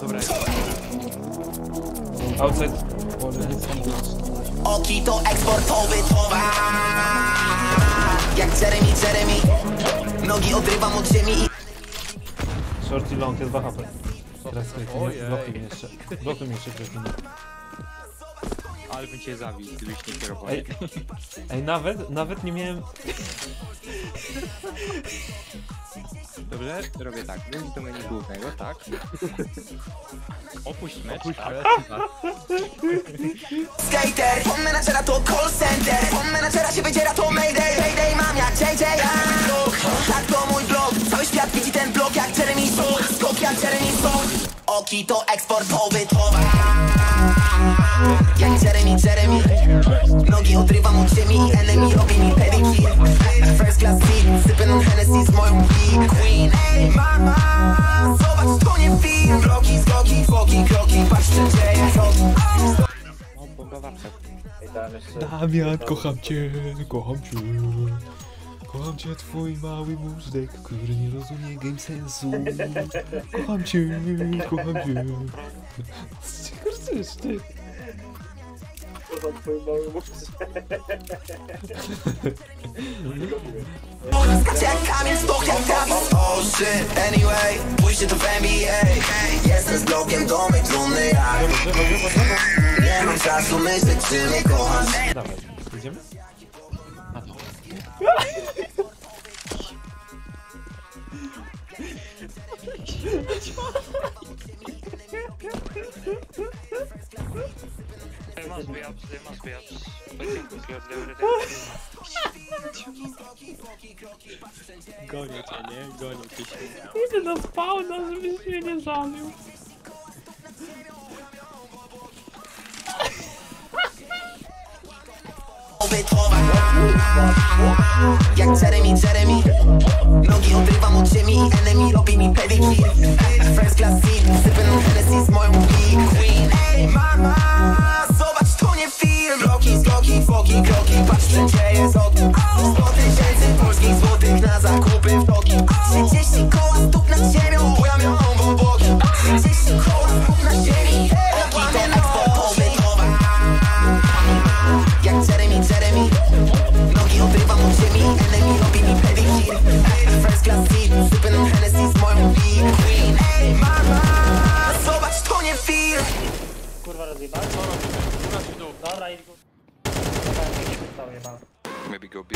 Dobra, Outside. Oki to eksportowy towar Jak Jeremy, Jeremy Nogi odrywam od ziemi i Short i long jest 2 HP. Teraz? Blokuj mnie jeszcze. Blokuj mnie jeszcze. Ale bym cię zabił, gdybyś nie kierował. Ej, ej nawet, nawet nie miałem... Dobrze, robię tak. Wejdź do menu głównego, tak? Opuść mecz, Opuść tak? skater Pon menadżera to call center Pon menadżera się wydziera to mayday Mayday mam jak JJ Blog, tak to mój blog Cały świat widzi ten blog jak Jeremy Song Skok jak Jeremy Song Oki to eksportowy towar Jak Jeremy, Jeremy Nogi odrywam od ziemi i enemy robi mi pedicure First class seat, sipping on Hennessy z moją big queen Ej mama, zobacz to nie film Bloki, skoki, foki, kroki, patrz co dzieje. Damian, kocham cię, kocham cię. Kocham cię, twój mały mózdek, który nie rozumie game sensu. Kocham cię, kocham cię. Co ty? Skacze jak kamień, stok jak Travis Oh shit, anyway, pójście to w Jestem z blokiem Nie mam czasu myśleć, czy mnie kochasz Dawaj, idziemy? They must be ups, they must be ups. I think we got loaded Gonię cię, nie? Gonię cię się. Idę na spawna, żebyś mnie nie zabił. Jak Jeremy, Jeremy Nogi odrywam od ziemi enemy robi mi pedicure dzieje z okna 100 tysięcy polskich złotych na zakupy Maybe go B.